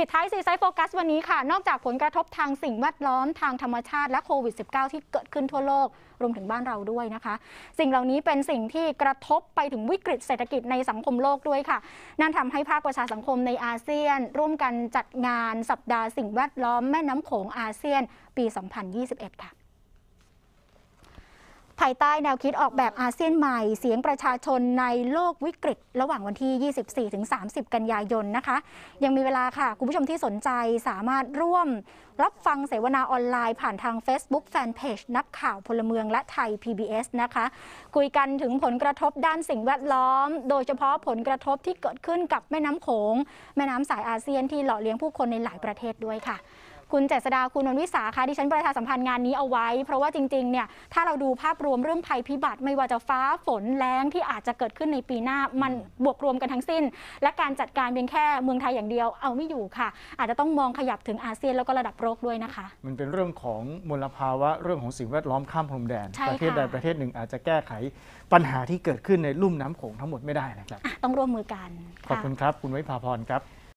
ปิดท้ายซีไซโฟกัสวันนี้ค่ะ นอกจากผลกระทบทางสิ่งแวดล้อมทางธรรมชาติและโควิด -19 ที่เกิดขึ้นทั่วโลก รวมถึงบ้านเราด้วยนะคะ สิ่งเหล่านี้เป็นสิ่งที่กระทบไปถึงวิกฤตเศรษฐกิจในสังคมโลกด้วยค่ะ นั่นทำให้ภาคประชาสังคมในอาเซียน ร่วมกันจัดงานสัปดาห์สิ่งแวดล้อมแม่น้ำโขงอาเซียน ปี 2021 ค่ะ ภายใต้แนวคิดออกแบบอาเซียนใหม่ เสียงประชาชนในโลกวิกฤต ระหว่างวันที่ 24-30 กันยายนนะคะ ยังมีเวลาค่ะ คุณผู้ชมที่สนใจสามารถร่วม รับฟังเสวนาออนไลน์ผ่านทาง Facebook Fanpage นักข่าวพลเมืองและไทย PBS นะคะ คุยกันถึงผลกระทบด้านสิ่งแวดล้อม โดยเฉพาะผลกระทบที่เกิดขึ้นกับแม่น้ำโขง แม่น้ำสายอาเซียนที่หล่อเลี้ยงผู้คนในหลายประเทศด้วยค่ะ คุณเจษดาคุณนนวิสาคะดิฉันประชาสัมพันธ์งานนี้เอาไว้ เพราะว่าจริงๆเนี่ยถ้าเราดูภาพรวมเรื่องภัยพิบัติไม่ว่าจะฟ้าฝนแล้งที่อาจจะเกิดขึ้นในปีหน้ามันบวกรวมกันทั้งสิ้น และการจัดการเพียงแค่เมืองไทยอย่างเดียวเอาไม่อยู่ค่ะ อาจจะต้องมองขยับถึงอาเซียนแล้วก็ระดับโลกด้วยนะคะ มันเป็นเรื่องของมลภาวะเรื่องของสิ่งแวดล้อมข้ามพรมแดนใช่ประเทศค่ะใดประเทศหนึ่งอาจจะแก้ไขปัญหาที่เกิดขึ้นในลุ่มน้ำโขงทั้งหมดไม่ได้นะครับอะต้องร่วมมือกันขอบค่ะคุณครับ คุณวิภาพรครับ